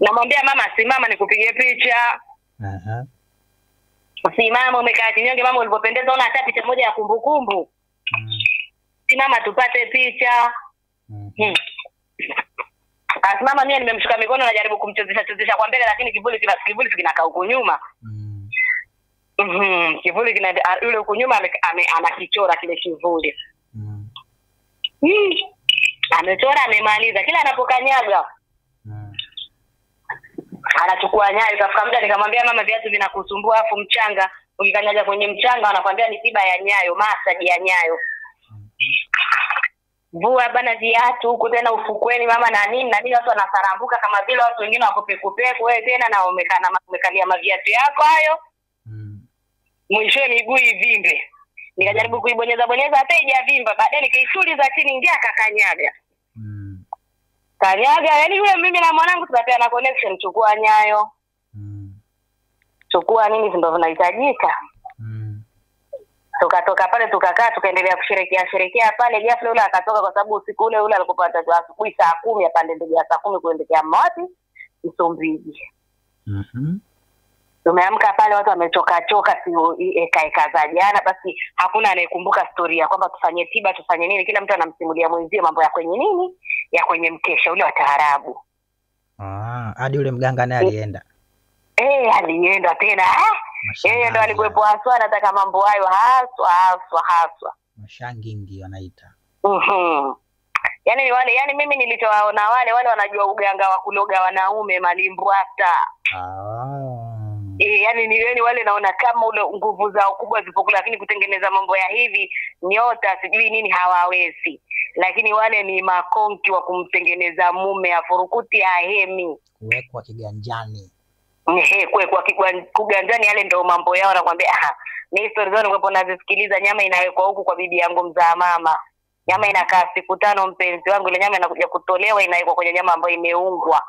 namwambia mama simama nikupige picha uh-huh. simama umekaa kinyonge mama ulivyopendeza una hata picha moja ya kumbukumbu Mm. simama tupate picha Mhm. hmm. asimama mie nimemshika mikono najaribu kumchezesha chezesha kwa mbele lakini kivuli kina kivuli kinakaa huku nyuma Mm. Mhm, kivuli kina yule huku nyuma anakichora kile kivuli Mm. Hmm. amechora amemaliza kila anapokanyaga Mm. Anachukua nyayo kafika muda nikamwambia mama viatu vinakusumbua afu mchanga ukikanyaga kwenye mchanga wanakwambia ni tiba ya nyayo masaji ya nyayo vua bana viatu huku tena ufukweni mama na nini na nini watu wanasarambuka kama vile watu wengine wako pekupeku wewe tena na umekana umekalia maviatu yako hayo Mm. mwishowe miguu ivimbe nikajaribu kuibonyeza bonyeza hata ijavimba baadaye nikaituliza chini ngia akakanyaga. Kanyaga yani yule mimi na mwanangu tunapeana connection chukua nyayo Mm. chukua nini ndo vinahitajika Mm. tukatoka pale tukakaa tukaendelea kusherekea sherekea pale ghafla ule akatoka kwa sababu usiku ule ule alikopata tu asubuhi saa kumi apande ndege ya saa kumi kuendekea mawati msumbiji Mhm. Tumeamka pale watu wametoka toka za jana basi hakuna anayekumbuka stori ya kwamba tufanye tiba tufanye nini kila mtu anamsimulia mwenzie mambo ya kwenye nini ya kwenye mkesha ule wa taarabu Ah, hadi yule mganga naye alienda. Eh, alienda tena ah, yeye ndo alikuwepo haswa anataka mambo hayo haswa haswa haswa Mashangingi wanaita. Mhm. yaani ni wale yaani mimi nilichowaona wale wale wanajua uganga wa kuloga wanaume malimbwata Ah. E, yani ni yani wale naona kama ule nguvu zao kubwa zipokula, lakini kutengeneza mambo ya hivi nyota sijui nini hawawezi. Lakini wale ni makonki wa kumtengeneza mume afurukuti ahemi. Kuwekwa kiganjani. Ehe, kwe kwa kigwan- yale ndio mambo yao nakwambia ah, ni stori zao nilikuwepo nazisikiliza nyama inawekwa huku kwa bibi yangu mzaa mama. Nyama inakaa siku tano mpenzi wangu ile nyama inakuja kutolewa inawekwa kwenye nyama ambayo imeungwa.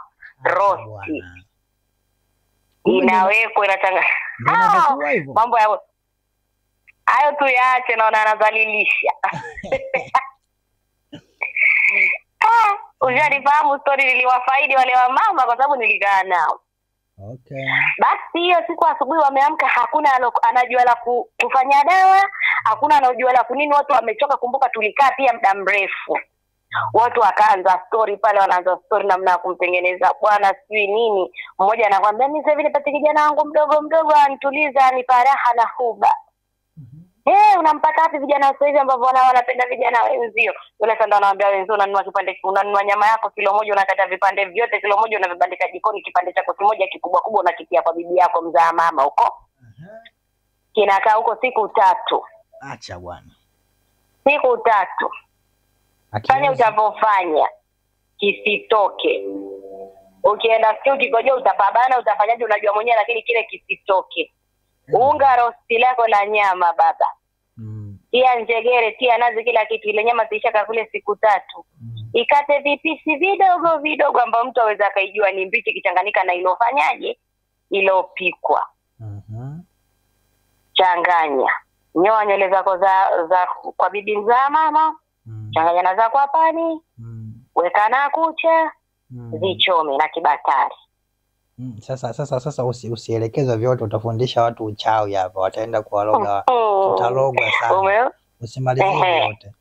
Ah, Rosti. Inawekwa hivyo. mambo ya hayo tu yaache naona anazalilisha Ah, ushanifahamu stori niliwafaidi wale wa mama kwa sababu nilikaa nao. Okay. basi hiyo siku asubuhi wameamka hakuna anajua la kufanya dawa hakuna anajua la kunini watu wamechoka kumbuka tulikaa pia muda mrefu watu wakaanza stori pale wanaanza stori namna ya kumtengeneza. Bwana sijui nini. Mmoja anakwambia mi sasa hivi nipate kijana wangu mdogo mdogo anituliza anipa raha na huba. Mhm. hey, unampata wapi vijana sasa hivi ambavyo wana wanapenda vijana wenzio? Yule sasa ndo anawaambia wenzio unanunua kipande unanunua nyama yako kilo moja unakata vipande vyote kilo moja unavibandika jikoni kipande chako kimoja kikubwa kubwa unakitia kwa bibi yako mzaa mama huko kinakaa huko siku tatu. Acha bwana. siku tatu fanya utavyofanya? Kisitoke. Ukienda siku ukikojoa utapabana utafanyaje? Unajua mwenyewe lakini kile kisitoke. Unga rosti lako la nyama baba. Mm. tia njegere tia nazi kila kitu. Ile nyama ziishaka kule siku tatu. Mm. ikate vipisi vidogo vidogo ambao mtu aweza akaijua ni mbichi ikichanganyika na ilofanyaje? Ilopikwa. Mhm. changanya. Nyoa nywele zako za za kwa bibi za mama. Mm. Changanya na zako hapani Mm. weka na kucha Mm. zichome na kibatari Mm. Sasa sasa sasa usi, usielekezwe vyote, utafundisha watu uchawi hapa, wataenda kuwaloga, Mm. tutalogwa sana. Usimalizie vyote.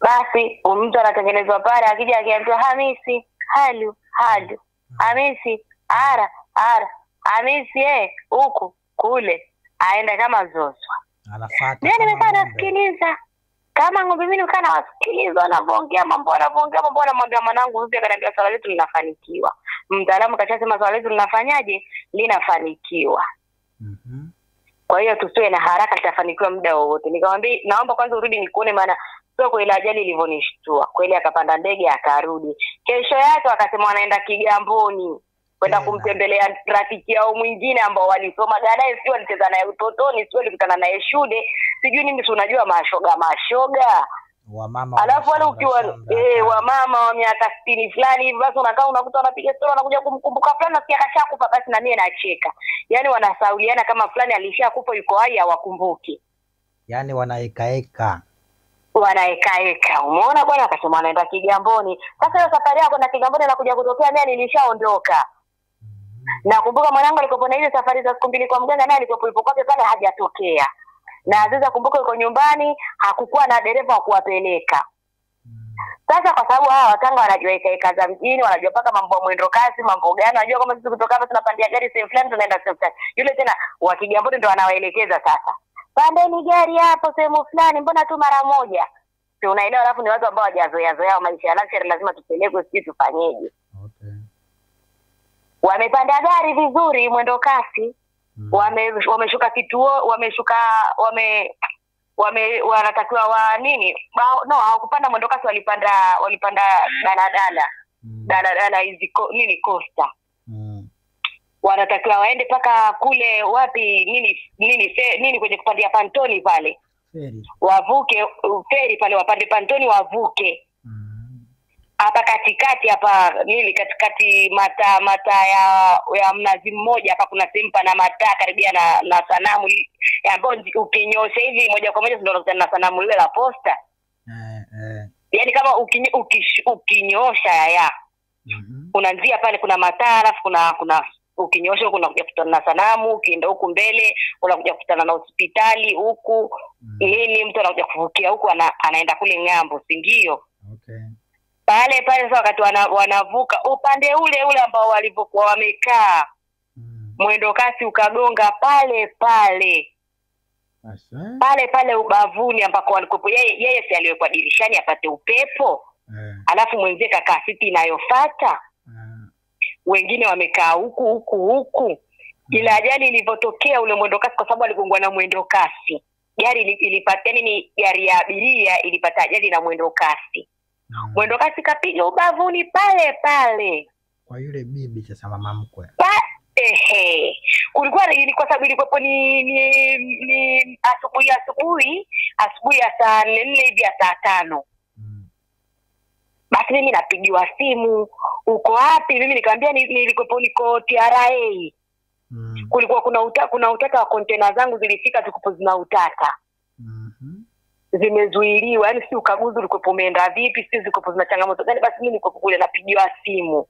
basi mtu anatengenezwa pale akija akiambiwa hamisi halu halu hamisi ara ara hamisi eh huku kule aenda kama zozwa nimekaa nasikiliza nasikiliza kama ng'ombe mimi nikaa nawasikiliza wanavyoongea mambo wanavyoongea mambo anamwambia mwanangu vipi akaniambia swala letu linafanikiwa. Mtaalamu kashasema swala letu linafanyaje? Linafanikiwa. Mhm. kwa hiyo tusiwe na haraka litafanikiwa muda wowote. Nikamwambia naomba kwanza urudi nikuone maana sio kwa ile ajali ilivyonishtua. Kweli akapanda ndege akarudi. Kesho yake wakasema wanaenda kigamboni kwenda kumtembelea rafiki yao mwingine ambao walisoma naye sio walicheza naye utotoni sio walikutana naye shule. Sijui nini si unajua mashoga mashoga. Wamama alafu wale ukiwa eh, wamama wa miaka sitini fulani hivi basi unakaa unakuta wanapiga stori wanakuja kumkumbuka fulani nasikia kashakufa basi na mie nacheka. Yani wanasauliana kama fulani alishakufa yuko hai hawakumbuki. Yani wanaekaeka. wanaekaeka. Umeona bwana akasema anaenda kigamboni. Sasa hiyo safari yako na kigamboni nakuja kutokea mimi nilishaondoka nakumbuka mwanangu alipopona na ile safari za siku mbili kwa mganga naye alipopo ipo kwake pale hajatokea. Na Aziza kumbuka yuko nyumbani hakukuwa na dereva wa kuwapeleka. Sasa kwa sababu hawa watanga wanajua ikaeka za mjini wanajua paka mambo ya mwendo kasi mambo gani wanajua kama sisi kutoka hapa tunapandia gari sehemu fulani tunaenda sehemu fulani. Yule tena wa kigamboni ndo anawaelekeza sasa. Pandeni gari hapo sehemu fulani mbona tu mara moja? Si unaelewa alafu ni watu ambao wajazoea zoea maisha ya luxury lazima tupelekwe sijui tufanyeje. Wamepanda gari vizuri mwendo kasi Mm. wame wameshuka kituo wameshuka wame wame wanatakiwa wa nini Ba- no hawakupanda mwendo kasi walipanda walipanda daladala Mm. daladala hizi nini costa Mm. wanatakiwa waende mpaka kule wapi nini nini fe, nini kwenye kupandia pantoni pale Feri. wavuke feri pale wapande pantoni wavuke Mm. Hapa katikati hapa nini katikati mataa mataa ya ya mnazi mmoja hapa kuna sehemu pana mataa karibia na na sanamu ambayo ukinyosha hivi moja kwa moja ndio unakutana na sanamu lile la posta Eh, eh. yaani kama ukinyo, ukish, ukinyosha ya mm-hmm. unaanzia pale kuna mataa alafu kuna kuna ukinyosha huku unakuja kukutana na sanamu ukienda huku mbele unakuja kukutana na hospitali huku Mm. nini mtu anakuja kuvukia huku ana, anaenda kule ng'ambo si ndio Okay. Pale pale sasa wakati wana, wanavuka upande ule ule ambao walivyokuwa wamekaa Mm. mwendo kasi ukagonga pale pale Asa. pale pale ubavuni ambako walikuwepo yeye yeye si aliwekwa dirishani apate upepo Eh. alafu mwenzie kakaa siti inayofata yeah. wengine wamekaa huku huku huku ila ajali ilivyotokea ule mwendo kasi kwa sababu aligongwa na mwendo kasi gari ili- ilipata yani ni gari ya abiria ilipata ajali na mwendo kasi Mm. Mwendo kasi kapiga ubavuni pale pale Kwa yule bibi sasa mama mkwe. Ehe kulikuwa ni kwa sababu ilikuwepo ni ni ni asubuhi asubuhi asubuhi ya saa nne nne hivi ya saa tano Mm. basi mimi napigiwa simu uko wapi mimi nikamwambia ni- nilikuwepo niko TRA Mm. kulikuwa kuna uta, kuna utata wa kontena zangu zilifika zikupo zina utata Mhm. Zimezuiliwa. Yani si ukaguzi ulikuwepo umeenda vipi si zilikuwepo zina changamoto gani basi mimi niko kule napigiwa simu.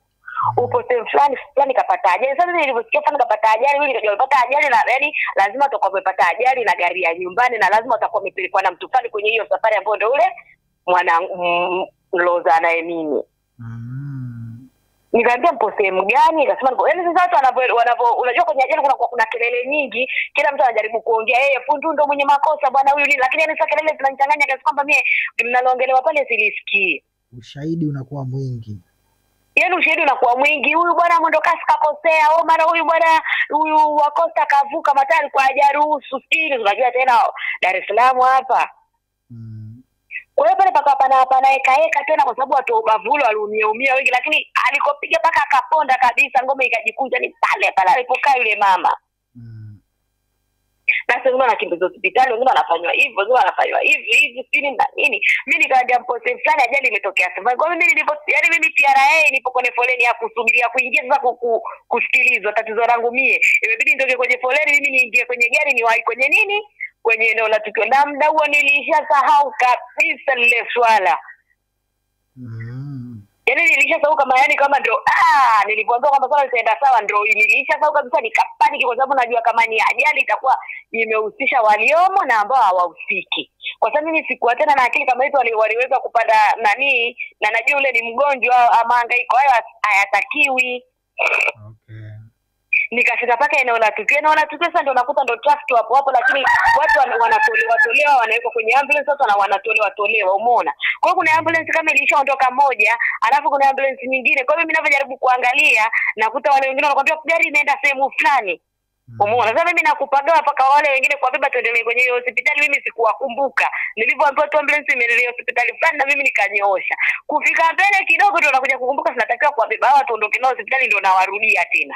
Upo sehemu fulani fulani kapata ajali. Sasa mimi nilivyosikia fulani kapata ajali mimi nikajua amepata ajali na yani lazima atakuwa amepata ajali na gari ya nyumbani na lazima atakuwa amepelekwa na mtu fulani kwenye hiyo safari ambayo ndio ule mwana mm, loza naye mimi. Mm. Nikaambia mpo sehemu gani? Ikasema niko yaani sasa watu wanavyo wanavyo unajua kwenye ajali kuna kuna kelele nyingi kila mtu anajaribu kuongea yeye fundu ndo mwenye makosa bwana huyu nini? Lakini yani sasa kelele zinanichanganya kiasi kwamba mie linaloongelewa pale silisikii. Ushahidi unakuwa mwingi. yaani ushahidi unakuwa mwingi. Huyu bwana mwendo kasi kakosea o mara huyu bwana huyu wakosta kavuka mataa alikuwa hajaruhusu. Sijui unajua tena dar es salaam hapa. Kwa hiyo pale paka pana panaekaeka tena kwa sababu watu wa ubavulo waliumia umia wengi lakini alikopiga mpaka akaponda kabisa ngome ikajikunja ni pale pale alipokaa yule mama. Mm. basi wengine wanakimbizwa hospitali wengine wanafanywa hivyo wengine wanafanywa hivi hivi sini na nini. Mi nikaambia mpose fulani ajali imetokea sasa. Kwa mimi nilipo yani mimi TRA nipo kwenye foleni ya kusubiria kuingia sasa ku, ku, kusikilizwa tatizo langu mie. Imebidi nitoke kwenye foleni mimi niingie kwenye gari niwahi kwenye nini kwenye eneo la tukio na mda huo nilishasahau kabisa lile swala Mm. yaani nilishasahau kama yani kama ndo ah, nilivyoambiwa kwamba swala litaenda sawa ndo nilishasahau kabisa nikapaniki kwa sababu najua kama ni ajali itakuwa imehusisha waliomo na ambao hawahusiki kwa sababu mimi sikuwa tena na akili kama hizo waliweza kupanda nanii na najua ule ni mgonjwa ama hangaiko hayo hayatakiwi Okay. Nikafika paka eneo la tukio. Eneo la tukio sasa ndio nakuta ndo traffic wapo hapo, lakini watu wanatolewa tolewa wanawekwa kwenye ambulance watu na wanatolewa tolewa umeona? Kwa hiyo kuna ambulance kama ilishaondoka moja alafu kuna ambulance nyingine. Kwa hiyo mimi ninavyojaribu kuangalia nakuta wale wengine wanakwambia gari inaenda sehemu fulani. Mm. umeona? Sasa mimi nakupagawa mpaka wale wengine kwa beba tuendelee kwenye hiyo hospitali mimi sikuwakumbuka. Nilivyoambiwa tu ambulance imeelekea hospitali fulani na mimi nikanyoosha. Kufika mbele kidogo ndio nakuja kukumbuka sinatakiwa kuwabeba hawa tuondoke nao hospitali ndio nawarudia tena